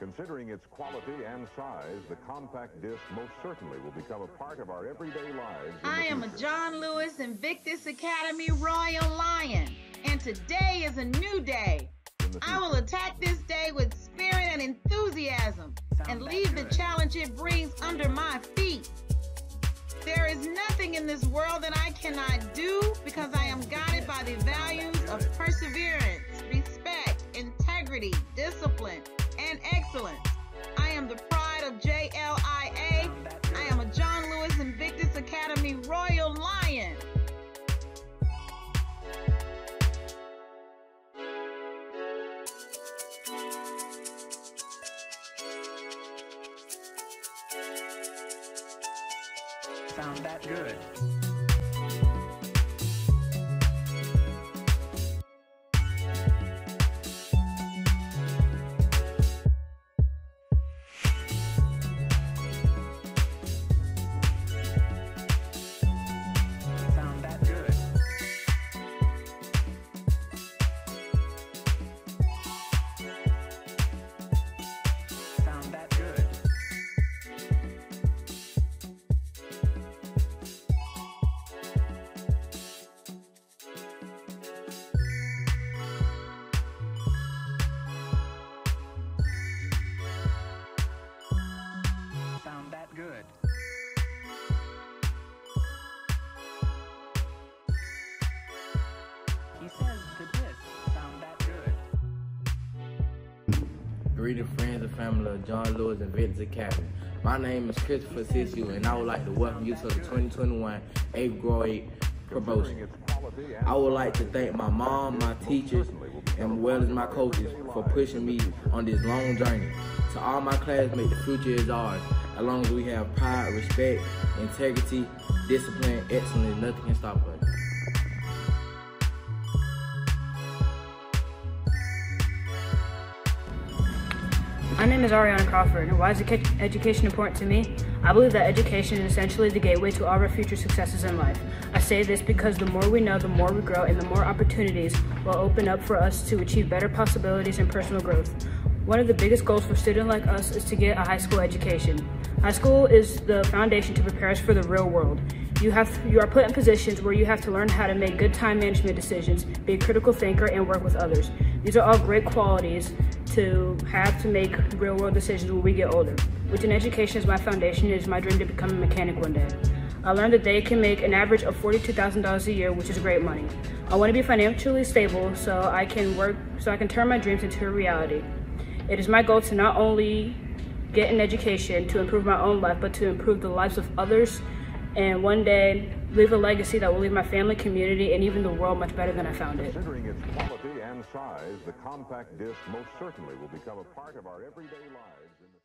Considering its quality and size, the compact disc most certainly will become a part of our everyday lives. I am a John Lewis Invictus Academy Royal Lion, and today is a new day. I will attack this day with spirit and enthusiasm and leave the challenge it brings under my feet. There is nothing in this world that I cannot do because I am guided by the values of perseverance, respect, integrity, discipline, and Greeting friends and family of John Lewis Invictus Academy. My name is Christopher Sissu, and I would like to welcome you to the 2021 8th grade promotion. I would like to thank my mom, my teachers, and well as my coaches for pushing me on this long journey. To all my classmates, the future is ours. As long as we have pride, respect, integrity, discipline, excellence, nothing can stop us. My name is Ariana Crawford, and why is education important to me? I believe that education is essentially the gateway to all our future successes in life. I say this because the more we know, the more we grow, and the more opportunities will open up for us to achieve better possibilities and personal growth. One of the biggest goals for students like us is to get a high school education. High school is the foundation to prepare us for the real world. You have you are put in positions where you have to learn how to make good time management decisions, be a critical thinker, and work with others. These are all great qualities to have to make real world decisions when we get older. With an education as my foundation, it is my dream to become a mechanic one day. I learned that they can make an average of $42,000 a year, which is great money. I want to be financially stable so I can work so I can turn my dreams into a reality. It is my goal to not only get an education to improve my own life, but to improve the lives of others and one day leave a legacy that will leave my family, community, and even the world much better than I found it. And size, the compact disc most certainly will become a part of our everyday lives.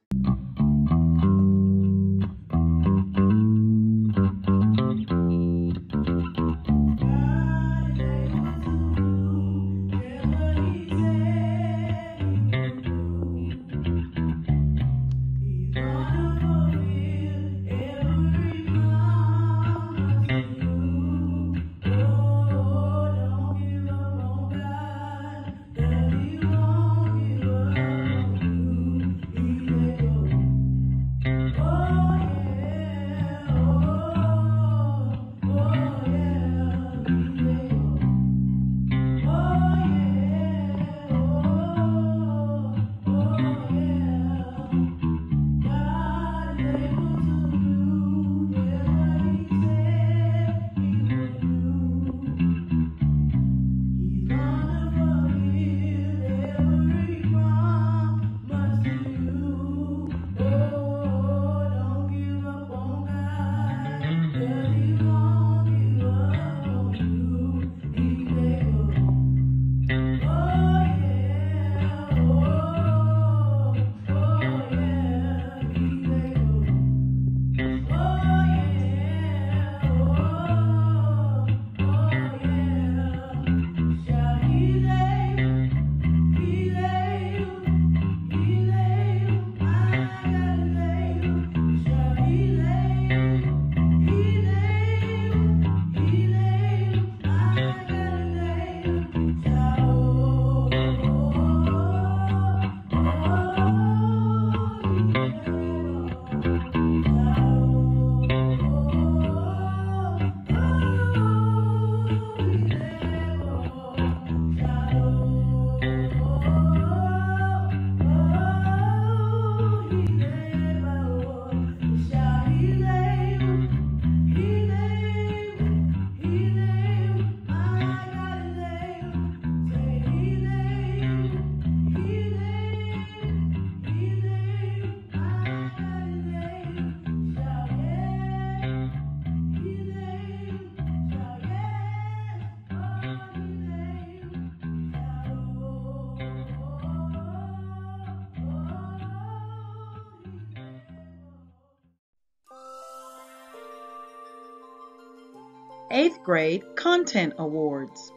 8th Grade Content Awards.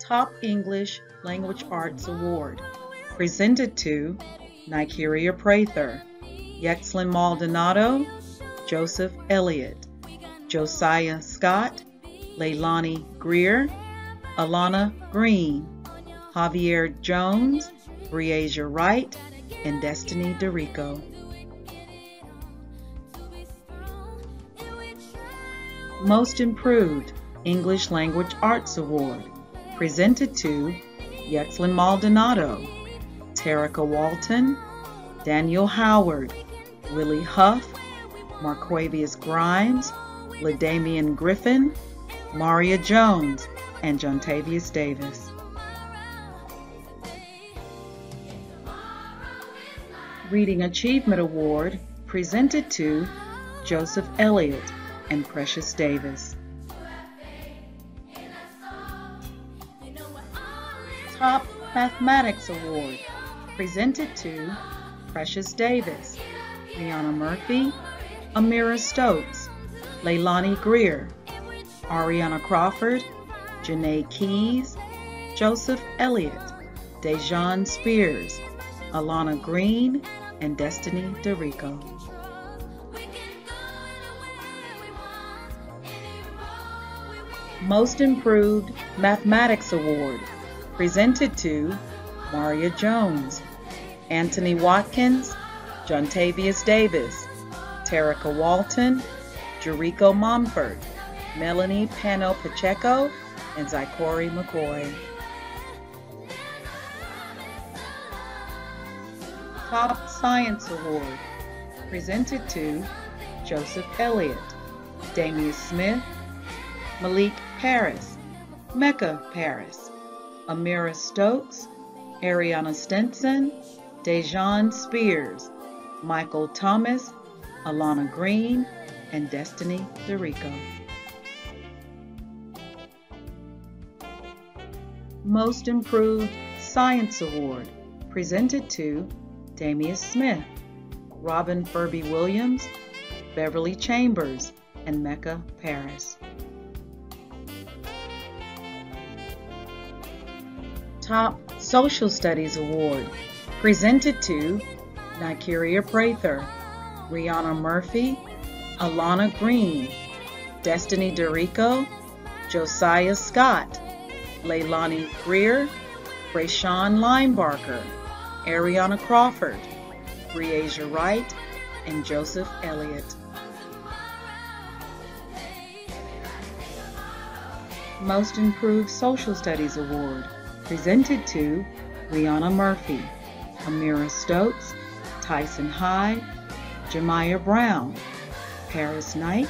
Top English Language Arts Award, presented to Nigeria Prather, Yexlin Maldonado, Joseph Elliott, Josiah Scott, Leilani Greer, Alana Green, Javier Jones, Breasia Wright, and Destiny DeRico. Most Improved English Language Arts Award, presented to Yexlin Maldonado, Terica Walton, Daniel Howard, Willie Huff, Marquavius Grimes, LaDamian Griffin, Maria Jones, and Jontavius Davis. Reading Achievement Award presented to Joseph Elliott and Precious Davis. Top Mathematics Award presented to Precious Davis, Rihanna Murphy, Amira Stokes, Leilani Greer, Ariana Crawford, Janae Keys, Joseph Elliott, Dejan Spears, Alana Green, and Destiny DeRico. Most Improved Mathematics Award, presented to Maria Jones, Anthony Watkins, Jontavius Davis, Terica Walton, Jericho Momford, Melanie Pano Pacheco, and Zykori McCoy. Top Science Award, presented to Joseph Elliott, Damian Smith, Malik Paris, Mecca Paris, Amira Stokes, Ariana Stenson, Dejan Spears, Michael Thomas, Alana Green, and Destiny DeRico. Most Improved Science Award, presented to Damian Smith, Robin Furby Williams, Beverly Chambers, and Mecca Paris. Top Social Studies Award, presented to Nigeria Prather, Rihanna Murphy, Alana Green, Destiny DeRico, Josiah Scott, Leilani Greer, Brayshawn Linebarker, Ariana Crawford, Breasia Wright, and Joseph Elliott. Most Improved Social Studies Award, presented to Rihanna Murphy, Amira Stokes, Tyson Hyde, Jemiah Brown, Paris Knight,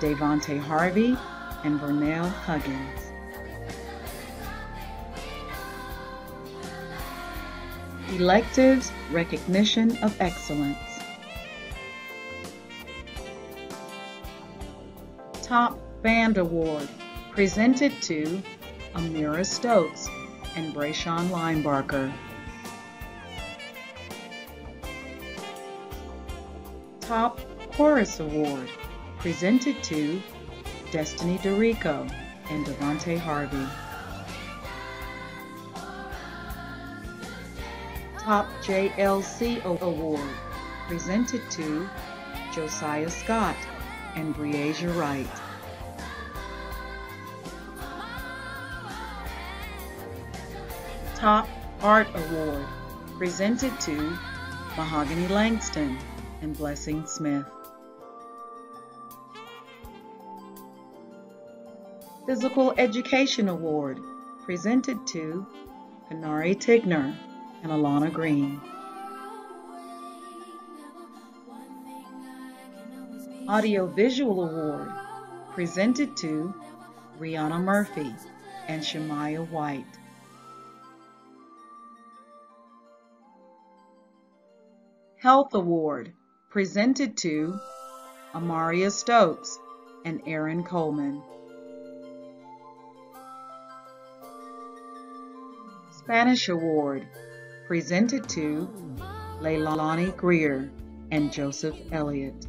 Devonte Harvey, and Vernell Huggins. Electives Recognition of Excellence. Top Band Award presented to Amira Stokes and Brayshawn Linebarker. Top Chorus Award presented to Destiny DeRico and Devonte Harvey. Top JLC Award presented to Josiah Scott and Breasia Wright. Top Art Award presented to Mahogany Langston and Blessing Smith. Physical Education Award presented to Kanari Tigner and Alana Green. Audiovisual Award presented to Rihanna Murphy and Shemaya White. Health Award presented to Amaria Stokes and Aaron Coleman. Spanish Award presented to Leilani Greer and Joseph Elliott.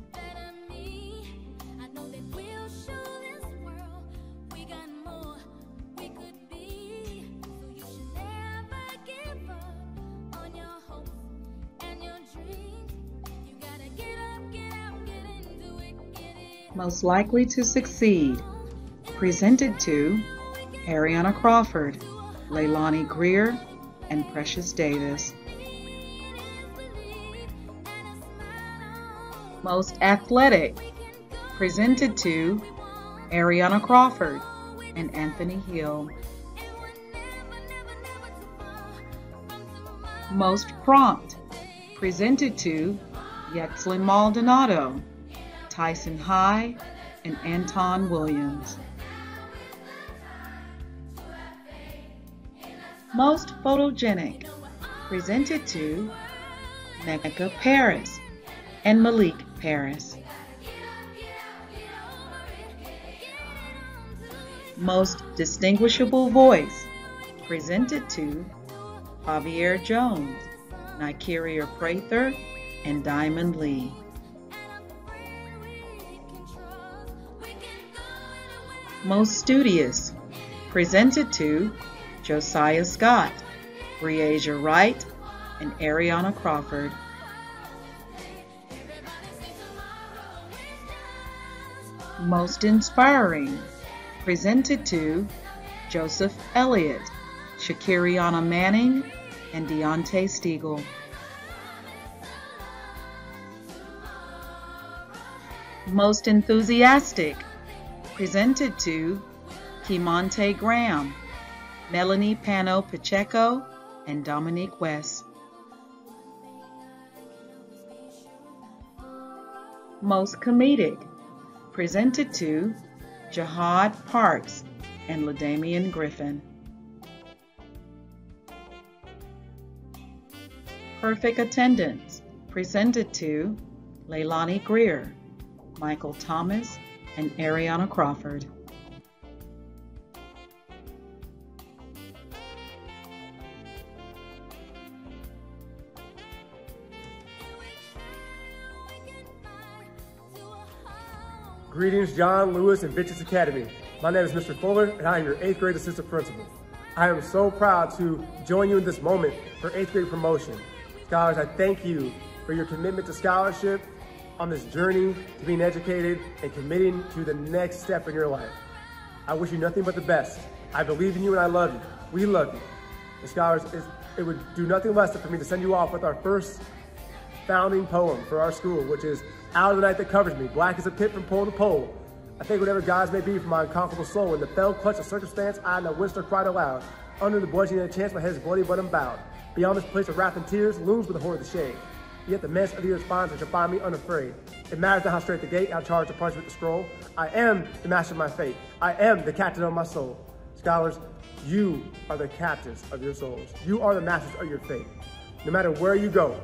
Most likely to succeed. Presented to Ariana Crawford, Leilani Greer, and Precious Davis. Most Athletic. Presented to Ariana Crawford and Anthony Hill. Most Prompt. Presented to Yexlin Maldonado, Tyson High, and Anton Williams. Most Photogenic. Presented to Mecca Paris and Malik Paris. Most Distinguishable Voice. Presented to Javier Jones, Nikeria Prather, and Diamond Lee. Most Studious, presented to Josiah Scott, Breasia Wright, and Ariana Crawford. Most Inspiring, presented to Joseph Elliott, Shakiriana Manning, and Deontay Stiegel. Most Enthusiastic, presented to Kimonte Graham, Melanie Pano Pacheco, and Dominique West. Most Comedic, presented to Jihad Parks and LaDamian Griffin. Perfect Attendance, presented to Leilani Greer, Michael Thomas, and Ariana Crawford. Greetings, John Lewis Invictus Academy. My name is Mr. Fuller, and I am your eighth grade assistant principal. I am so proud to join you in this moment for eighth grade promotion. Scholars, I thank you for your commitment to scholarship on this journey to being educated and committing to the next step in your life. I wish you nothing but the best. I believe in you and I love you. We love you. And scholars, it would do nothing less than for me to send you off with our first founding poem for our school, which is Out of the Night That Covers Me, Black as a Pit from Pole to Pole. I think whatever gods may be for my unconquerable soul, in the fell clutch of circumstance, I no winster cried aloud. Under the bludgeoning chance, my head is bloody but unbowed. Beyond this place of wrath and tears, looms with the horror of the shade. Yet the mess of earth's bonds shall find me unafraid. It matters not how straight the gate, how charged the punch with the scroll. I am the master of my fate. I am the captain of my soul. Scholars, you are the captains of your souls. You are the masters of your fate. No matter where you go,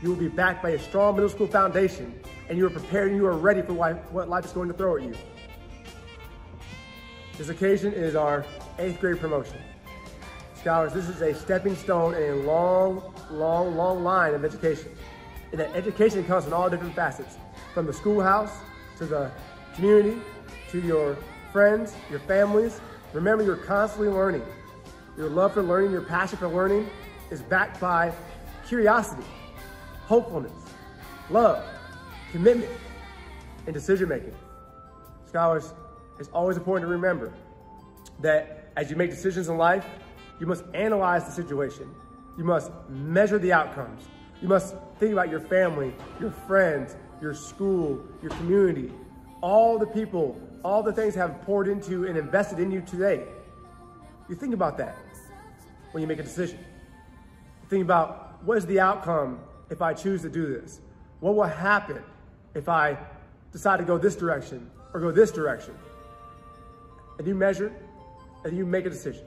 you will be backed by a strong middle school foundation, and you are prepared and you are ready for what life is going to throw at you. This occasion is our eighth grade promotion. Scholars, this is a stepping stone in a long, long, long line of education. And that education comes in all different facets, from the schoolhouse to the community to your friends, your families. Remember, you're constantly learning. Your love for learning, your passion for learning is backed by curiosity hopefulness, love, commitment, and decision making. Scholars, it's always important to remember that as you make decisions in life, you must analyze the situation. You must measure the outcomes. You must think about your family, your friends, your school, your community, all the people, all the things have poured into and invested in you today. You think about that when you make a decision. Think about what is the outcome if I choose to do this? What will happen if I decide to go this direction or go this direction? And you measure and you make a decision.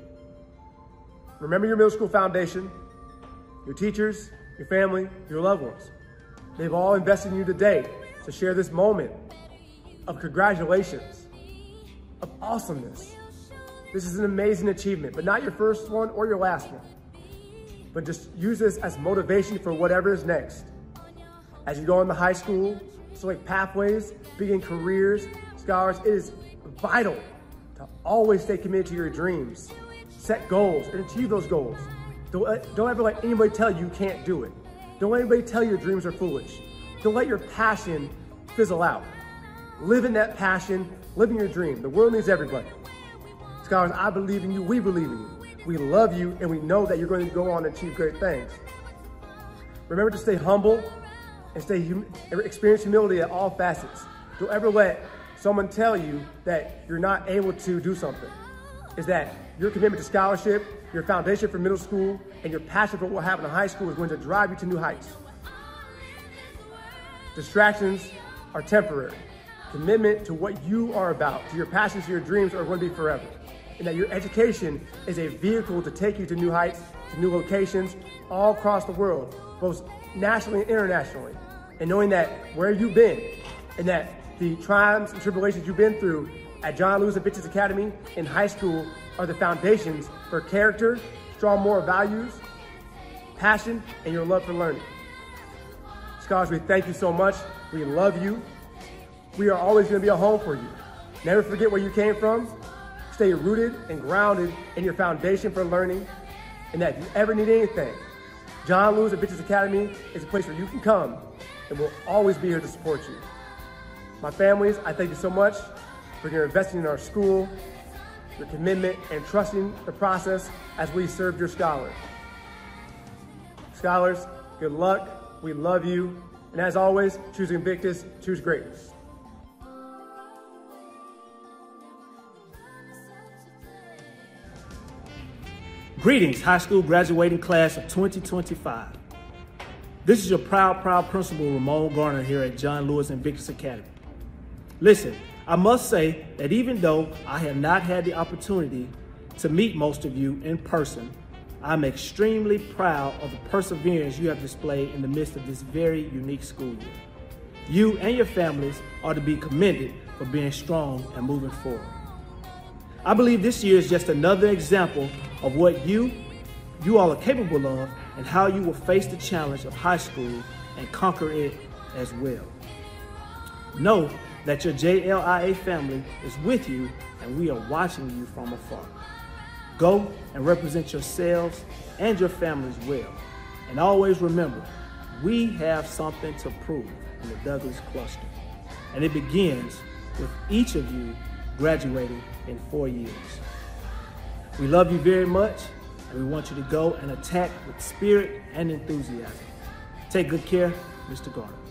Remember your middle school foundation, your teachers, your family, your loved ones. They've all invested in you today to share this moment of congratulations, of awesomeness. This is an amazing achievement, but not your first one or your last one but just use this as motivation for whatever is next. As you go into high school, select pathways, begin careers, scholars, it is vital to always stay committed to your dreams. Set goals and achieve those goals. Don't, uh, don't ever let anybody tell you you can't do it. Don't let anybody tell you your dreams are foolish. Don't let your passion fizzle out. Live in that passion, live in your dream. The world needs everybody. Scholars, I believe in you. We believe in you. We love you, and we know that you're going to go on and achieve great things. Remember to stay humble and stay hum- experience humility at all facets. Don't ever let someone tell you that you're not able to do something. Is that your commitment to scholarship, your foundation for middle school, and your passion for what happened in high school is going to drive you to new heights. Distractions are temporary. Commitment to what you are about, to your passions, to your dreams are going to be forever. And that your education is a vehicle to take you to new heights, to new locations all across the world, both nationally and internationally. And knowing that where you've been and that the triumphs and tribulations you've been through at John Lewis Invictus Academy in high school are the foundations for character, strong moral values, passion, and your love for learning. Scholars, we thank you so much. We love you. We are always going to be a home for you. Never forget where you came from. Stay rooted and grounded in your foundation for learning. And that if you ever need anything, John Lewis Invictus Academy is a place where you can come and we'll always be here to support you. My families, I thank you so much for your investing in our school, your commitment, and trusting the process as we serve your scholars. Scholars, good luck. We love you. And as always, choose Invictus, choose greatness. Greetings, high school graduating class of 2025. This is your proud, proud principal, Ramon Garner, here at John Lewis Invictus Academy. Listen, I must say that even though I have not had the opportunity to meet most of you in person, I'm extremely proud of the perseverance you have displayed in the midst of this very unique school year. You and your families are to be commended for being strong and moving forward. I believe this year is just another example of what you, you all are capable of and how you will face the challenge of high school and conquer it as well. Know that your JLIA family is with you and we are watching you from afar. Go and represent yourselves and your families well. And always remember, we have something to prove in the Douglas Cluster. And it begins with each of you graduating in four years. We love you very much, and we want you to go and attack with spirit and enthusiasm. Take good care, Mr. Garner.